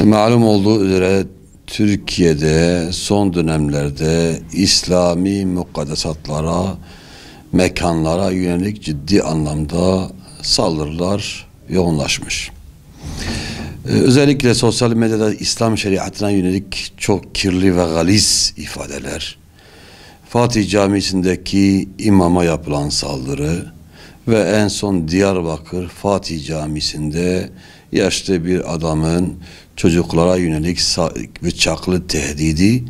E, Malum olduğu üzere Türkiye'de son dönemlerde İslami mukaddesatlara, mekanlara yönelik ciddi anlamda saldırılar yoğunlaşmış. Ee, Özellikle sosyal medyada İslam şeriatına yönelik çok kirli ve galiz ifadeler, Fatih Camisi'ndeki imama yapılan saldırı ve en son Diyarbakır Fatih Camisi'nde yaşlı bir adamın çocuklara yönelik bıçaklı tehdidi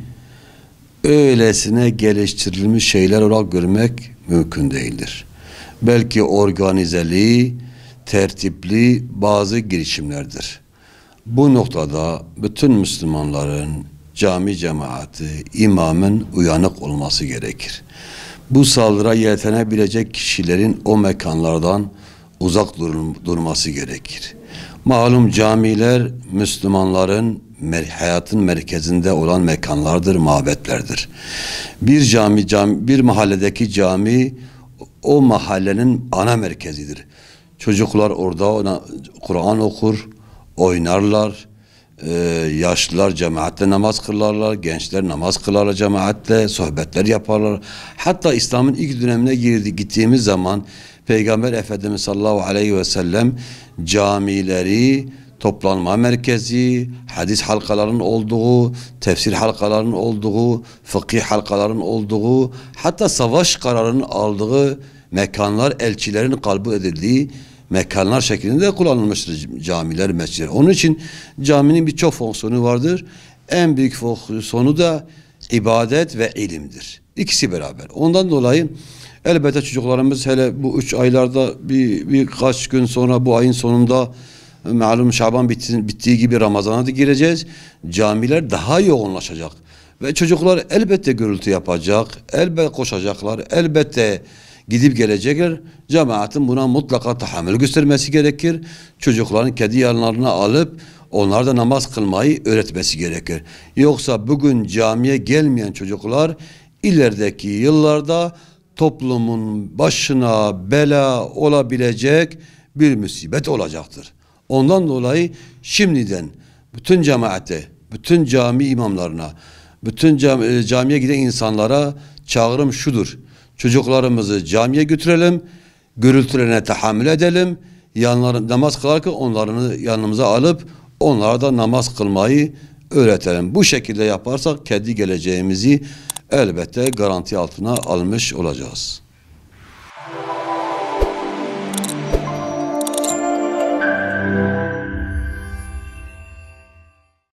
öylesine geliştirilmiş şeyler olarak görmek mümkün değildir. Belki organizeli, tertipli bazı girişimlerdir. Bu noktada bütün Müslümanların, cami cemaati, imamın uyanık olması gerekir. Bu saldırıya yeltenebilecek kişilerin o mekanlardan uzak durması gerekir. Malum camiler Müslümanların hayatın merkezinde olan mekanlardır, mabetlerdir. Bir cami, cami bir mahalledeki cami o mahallenin ana merkezidir. Çocuklar orada Kur'an okur, oynarlar. Ee, yaşlılar cemaatle namaz kılarlar, gençler namaz kılarlar cemaatle, sohbetler yaparlar. Hatta İslam'ın ilk dönemine girdi, gittiğimiz zaman Peygamber Efendimiz sallallahu aleyhi ve sellem camileri toplanma merkezi, hadis halkalarının olduğu, tefsir halkalarının olduğu, fıkıh halkalarının olduğu, hatta savaş kararının aldığı mekanlar elçilerin kalbı edildiği mekanlar şeklinde kullanılmıştır camiler, mescidler. Onun için caminin birçok fonksiyonu vardır. En büyük fonksiyonu da ibadet ve ilimdir. İkisi beraber. Ondan dolayı elbette çocuklarımız hele bu üç aylarda bir birkaç gün sonra bu ayın sonunda malum Şaban bitti, bittiği gibi Ramazan'a da gireceğiz. Camiler daha yoğunlaşacak. Ve çocuklar elbette gürültü yapacak, elbette koşacaklar, elbette gidip gelecekler. Cemaatin buna mutlaka tahammül göstermesi gerekir. Çocukların kendi yanlarına alıp onlar da namaz kılmayı öğretmesi gerekir. Yoksa bugün camiye gelmeyen çocuklar ilerideki yıllarda toplumun başına bela olabilecek bir musibet olacaktır. Ondan dolayı şimdiden bütün cemaate, bütün cami imamlarına, bütün cam- e, camiye giden insanlara çağrım şudur. Çocuklarımızı camiye götürelim, gürültülerine tahammül edelim. Yanları, namaz kılarken onlarını yanımıza alıp onlara da namaz kılmayı öğretelim. Bu şekilde yaparsak kendi geleceğimizi elbette garanti altına almış olacağız.